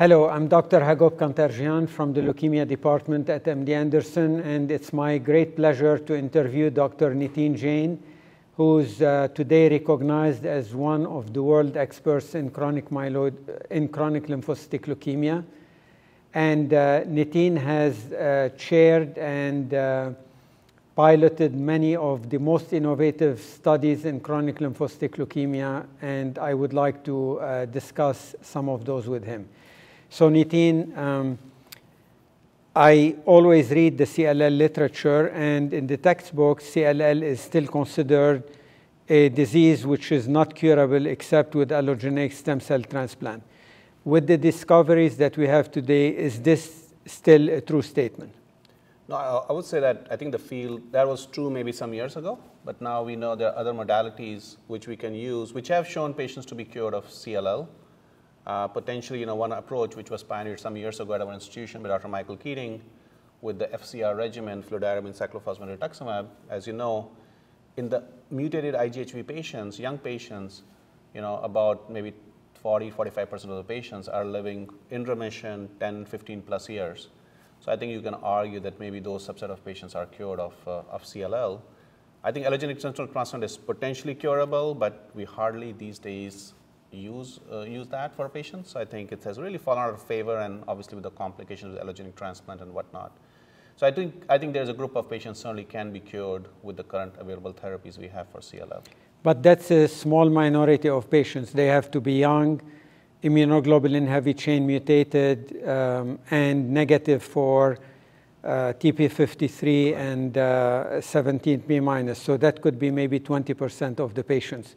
Hello, I'm Dr. Hagop Kantarjian from the Leukemia Department at MD Anderson, and it's my great pleasure to interview Dr. Nitin Jain, who's uh, today recognized as one of the world experts in chronic myeloid, in chronic lymphocytic leukemia. And uh, Nitin has uh, chaired and uh, piloted many of the most innovative studies in chronic lymphocytic leukemia, and I would like to uh, discuss some of those with him. So, Nitin, um, I always read the CLL literature, and in the textbooks, CLL is still considered a disease which is not curable except with allogeneic stem cell transplant. With the discoveries that we have today, is this still a true statement? No, I would say that I think the field, that was true maybe some years ago, but now we know there are other modalities which we can use, which have shown patients to be cured of CLL. Uh, potentially, you know, one approach which was pioneered some years ago at our institution by Dr. Michael Keating with the FCR regimen, fludarabine, cyclophosphamide, rituximab. As you know, in the mutated IGHV patients, young patients, you know, about maybe 40, 45% of the patients are living in remission 10, 15 plus years. So I think you can argue that maybe those subset of patients are cured of, uh, of CLL. I think allogeneic stem transplant is potentially curable, but we hardly these days use, uh, use that for patients. I think it has really fallen out of favor and obviously with the complications with allogeneic transplant and whatnot. So I think, I think there's a group of patients certainly can be cured with the current available therapies we have for CLL. But that's a small minority of patients. They have to be young, immunoglobulin heavy chain mutated um, and negative for uh, TP53 and uh, 17p minus. So that could be maybe 20% of the patients.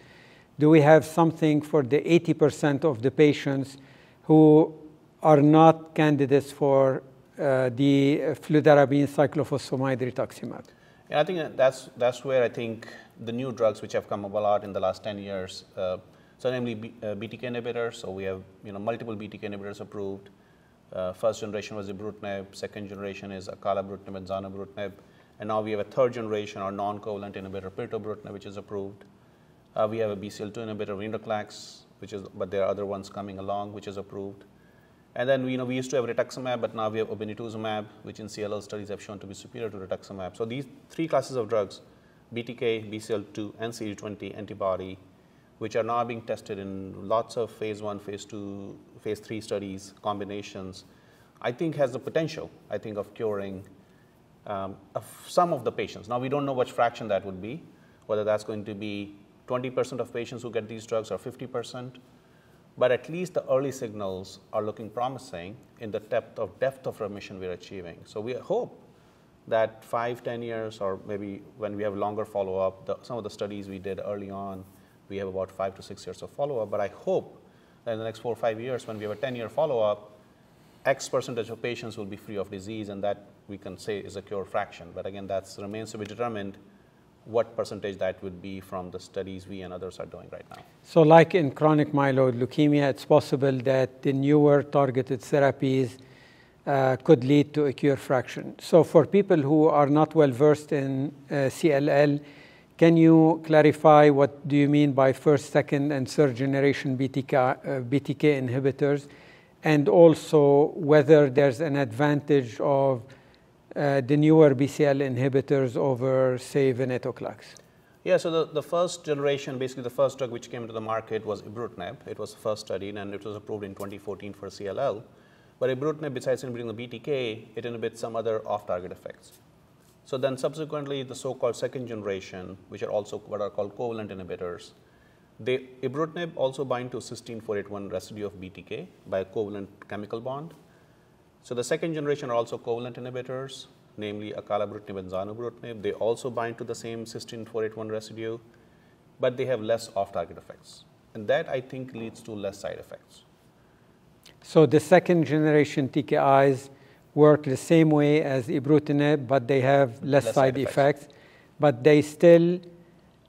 Do we have something for the 80% of the patients who are not candidates for uh, the fludarabine cyclophosphamide rituximab? Yeah, I think that's, that's where I think the new drugs which have come up a lot in the last 10 years uh, so namely B, uh, BTK inhibitors. So we have you know multiple BTK inhibitors approved. Uh, first generation was ibrutinib. Second generation is acalabrutinib and zanubrutinib. And now we have a third generation or non-covalent inhibitor pirtobrutinib, which is approved. Uh, we have a BCL2 inhibitor, venetoclax, which is, but there are other ones coming along, which is approved. And then you know we used to have rituximab, but now we have obinutuzumab, which in CLL studies have shown to be superior to rituximab. So these three classes of drugs, BTK, BCL2, and CD20 antibody, which are now being tested in lots of phase one, phase two, phase three studies, combinations, I think has the potential, I think, of curing um, of some of the patients. Now, we don't know which fraction that would be, whether that's going to be 20% of patients who get these drugs or 50%, but at least the early signals are looking promising in the depth of depth of remission we're achieving. So we hope that five, 10 years, or maybe when we have longer follow-up, some of the studies we did early on we have about five to six years of follow-up, but I hope that in the next four or five years, when we have a 10-year follow-up, X percentage of patients will be free of disease, and that we can say is a cure fraction. But again, that remains to be determined what percentage that would be from the studies we and others are doing right now. So, like in chronic myeloid leukemia, it's possible that the newer targeted therapies uh, could lead to a cure fraction. So, for people who are not well versed in uh, CLL, can you clarify what do you mean by first, second, and third generation BTK, uh, BTK inhibitors, and also whether there's an advantage of Uh, the newer BCL inhibitors over, say, venetoclax? Yeah, so the, the first generation, basically the first drug which came to the market was ibrutinib. It was first studied and it was approved in 2014 for CLL. But ibrutinib, besides inhibiting the BTK, it inhibits some other off-target effects. So then subsequently the so-called second generation, which are also what are called covalent inhibitors, they, ibrutinib also bind to cysteine 481 residue of BTK by a covalent chemical bond. So the second generation are also covalent inhibitors, namely acalabrutinib and zanubrutinib. They also bind to the same cysteine 481 residue, but they have less off-target effects. And that, I think, leads to less side effects. So the second generation TKIs work the same way as ibrutinib, but they have less, less side, effects. effects. But they still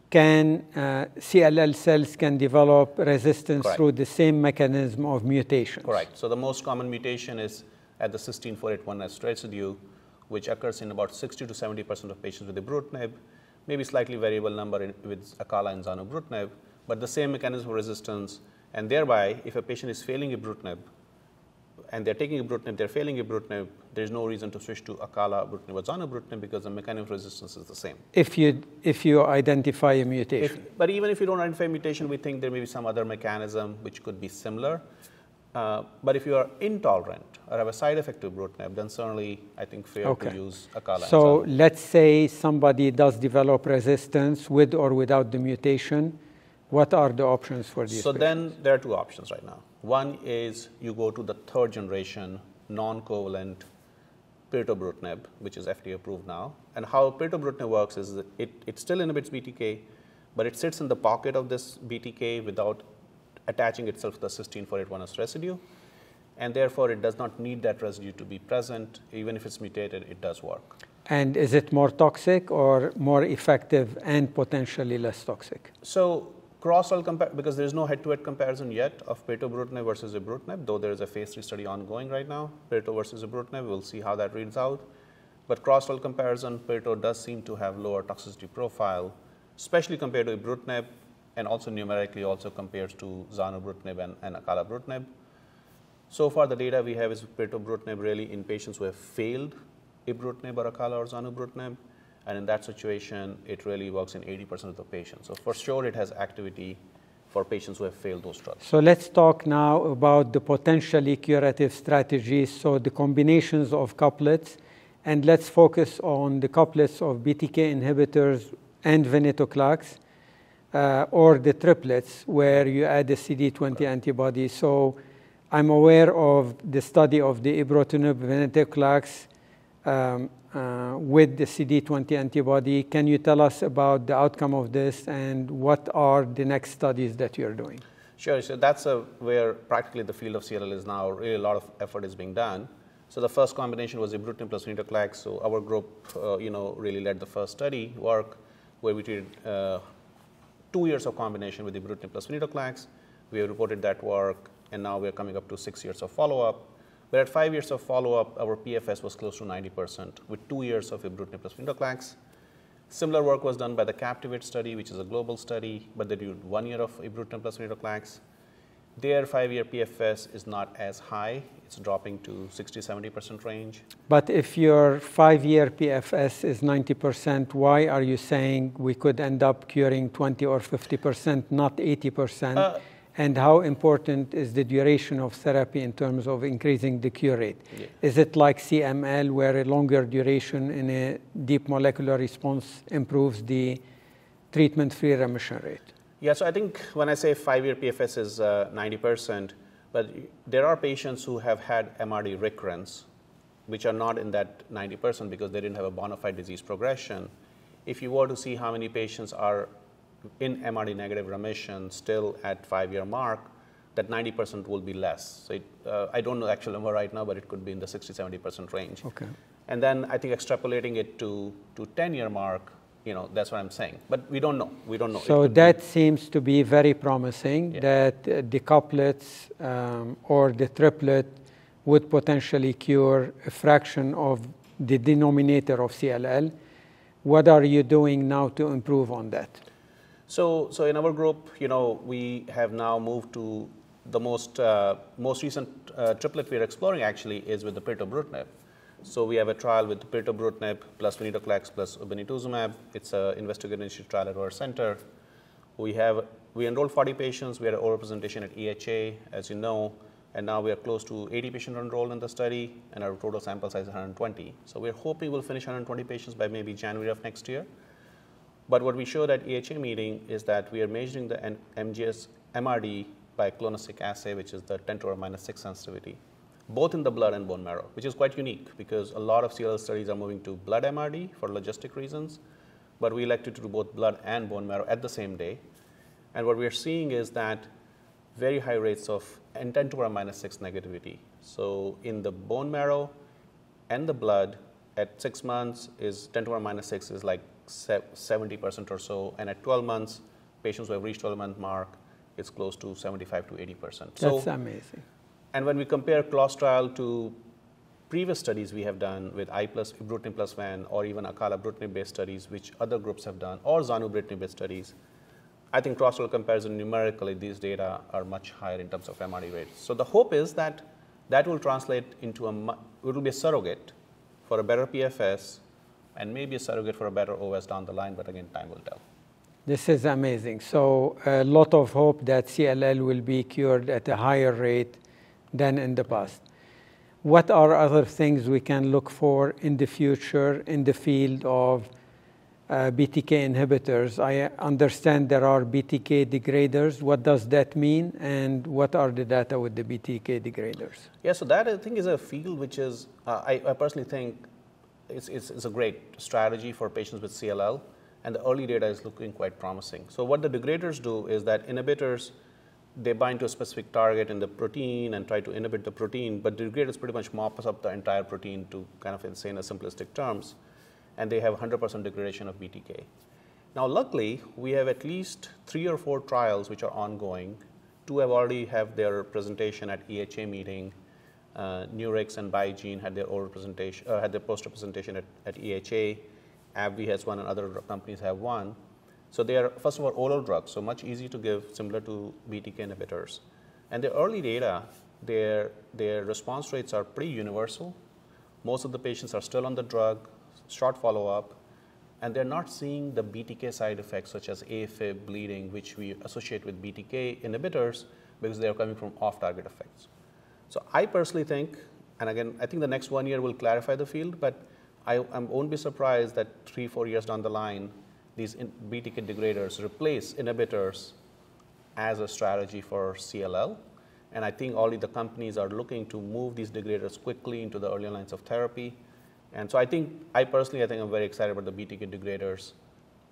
can, uh, CLL cells can develop resistance Correct. through the same mechanism of mutation. Correct. So the most common mutation is at the cysteine 481S residue, which occurs in about 60 to 70% of patients with ibrutinib, maybe slightly variable number in, with acala and zanubrutinib, but the same mechanism of resistance. And thereby, if a patient is failing ibrutinib, and they're taking ibrutinib, they're failing ibrutinib, there's no reason to switch to acalabrutinib or zanubrutinib because the mechanism of resistance is the same. If you, if you identify a mutation. If, but even if you don't identify a mutation, we think there may be some other mechanism which could be similar. Uh, but if you are intolerant or have a side effect to ibrutinib, then certainly I think fair Okay. to use acala. So let's say somebody does develop resistance with or without the mutation. What are the options for these So patients? then there are two options right now. One is you go to the third generation non-covalent pirtobrutinib, which is FDA approved now. And how pirtobrutinib works is it, it still inhibits BTK, but it sits in the pocket of this BTK without attaching itself to the cysteine 481S residue. And therefore, it does not need that residue to be present. Even if it's mutated, it does work. And is it more toxic or more effective and potentially less toxic? So cross-all because there is no head-to-head comparison yet of pirtobrutinib versus ibrutinib, though there is a phase three study ongoing right now, pirto versus ibrutinib. We'll see how that reads out. But cross-all comparison, pirto does seem to have lower toxicity profile, especially compared to ibrutinib, and also numerically also compares to zanubrutinib and, and acalabrutinib. So far, the data we have is pirtobrutinib really in patients who have failed ibrutinib or acala or zanubrutinib, and in that situation, it really works in 80% of the patients. So for sure, it has activity for patients who have failed those drugs. So let's talk now about the potentially curative strategies. So the combinations of couplets, and let's focus on the couplets of BTK inhibitors and venetoclax, or the triplets where you add a CD20 antibody. So I'm aware of the study of the ibrutinib venetoclax um, uh, with the CD20 antibody. Can you tell us about the outcome of this and what are the next studies that you're doing? Sure. So that's a, where practically the field of CLL is now. Really, a lot of effort is being done. So the first combination was ibrutinib plus venetoclax. So our group, uh, you know, really led the first study work where we treated uh, two years of combination with ibrutinib plus venetoclax. We have reported that work, and now we are coming up to six years of follow-up. But at five years of follow-up, our PFS was close to 90% with two years of ibrutinib plus venetoclax. Similar work was done by the Captivate study, which is a global study, but they did one year of ibrutinib plus venetoclax. Their five-year PFS is not as high; it's dropping to 60-70% range. But if your five-year PFS is 90%, why are you saying we could end up curing 20 or 50%, not 80%? Uh, and how important is the duration of therapy in terms of increasing the cure rate? Yeah. Is it like CML, where a longer duration in a deep molecular response improves the treatment-free remission rate? Yeah, so I think when I say five-year PFS is uh, 90%, but there are patients who have had MRD recurrence, which are not in that 90% because they didn't have a bona fide disease progression. If you were to see how many patients are in MRD negative remission still at five-year mark, that 90% will be less. So it, uh, I don't know the actual number right now, but it could be in the 60-70% range. Okay. And then I think extrapolating it to to 10-year mark, you know, that's what I'm saying. But we don't know. We don't know. So could be- that seems to be very promising Yeah. that uh, the couplets um, or the triplet would potentially cure a fraction of the denominator of CLL. What are you doing now to improve on that? So, so in our group, you know, we have now moved to the most uh, most recent uh, triplet we are exploring actually is with the pirtobrutinib. So we have a trial with pirtobrutinib plus venetoclax plus obinutuzumab. It's an investigator-initiated trial at our center. We have we enrolled 40 patients. We had an oral presentation at EHA, as you know, and now we are close to 80 patients enrolled in the study, and our total sample size is 120. So we're hoping we'll finish 120 patients by maybe January of next year. But what we showed at EHA meeting is that we are measuring the NGS MRD by clonoSEQ assay, which is the 10 to the minus 6 sensitivity, both in the blood and bone marrow, which is quite unique because a lot of CLL studies are moving to blood MRD for logistic reasons, but we elected to do both blood and bone marrow at the same day. And what we are seeing is that very high rates of N 10 to the minus 6 negativity. So in the bone marrow and the blood at six months is 10 to the minus 6 is like 70% or so. And at 12 months, patients who have reached 12 month mark, it's close to 75 to 80%. So, That's amazing. And when we compare CLOS trial to previous studies we have done with I plus ibrutinib plus van or even acalabrutinib based studies, which other groups have done, or zanubrutinib based studies, I think cross-trial comparison numerically, these data are much higher in terms of MRD rates. So the hope is that that will translate into a, it will be a surrogate for a better PFS and maybe a surrogate for a better OS down the line, but again, time will tell. This is amazing. So a lot of hope that CLL will be cured at a higher rate than in the past. What are other things we can look for in the future in the field of uh, BTK inhibitors? I understand there are BTK degraders. What does that mean, and what are the data with the BTK degraders? Yeah, so that I think is a field which is, uh, I, I, personally think it's, it's, it's a great strategy for patients with CLL and the early data is looking quite promising. So what the degraders do is that inhibitors, they bind to a specific target in the protein and try to inhibit the protein, but degraders pretty much mops up the entire protein to kind of say in a simplistic terms, and they have 100% degradation of BTK. Now, luckily, we have at least three or four trials which are ongoing. Two have already have their presentation at EHA meeting. Uh, and BeiGene had their oral presentation, uh, had their poster presentation at, at EHA. AbbVie has one and other companies have one. So they are, first of all, oral drugs, so much easy to give, similar to BTK inhibitors. And the early data, their, their response rates are pretty universal. Most of the patients are still on the drug, short follow-up, and they're not seeing the BTK side effects such as AFib, bleeding, which we associate with BTK inhibitors because they are coming from off-target effects. So I personally think, and again, I think the next one year will clarify the field, but I, I won't be surprised that three, four years down the line, these BTK degraders replace inhibitors as a strategy for CLL. And I think all the companies are looking to move these degraders quickly into the earlier lines of therapy. And so I think, I personally, I think I'm very excited about the BTK degraders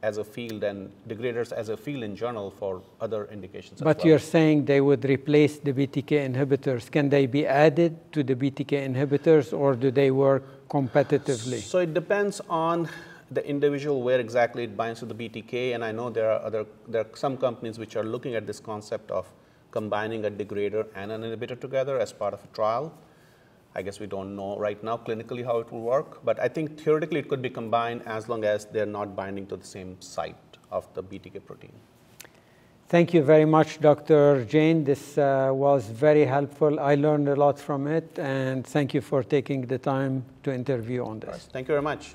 as a field and degraders as a field in general for other indications. But well. you're saying they would replace the BTK inhibitors. Can they be added to the BTK inhibitors or do they work competitively? So it depends on the individual where exactly it binds to the BTK. And I know there are other there are some companies which are looking at this concept of combining a degrader and an inhibitor together as part of a trial. I guess we don't know right now clinically how it will work, but I think theoretically it could be combined as long as they're not binding to the same site of the BTK protein. Thank you very much, Dr. Jain. This uh, was very helpful. I learned a lot from it, and thank you for taking the time to interview on this. Thank you very much.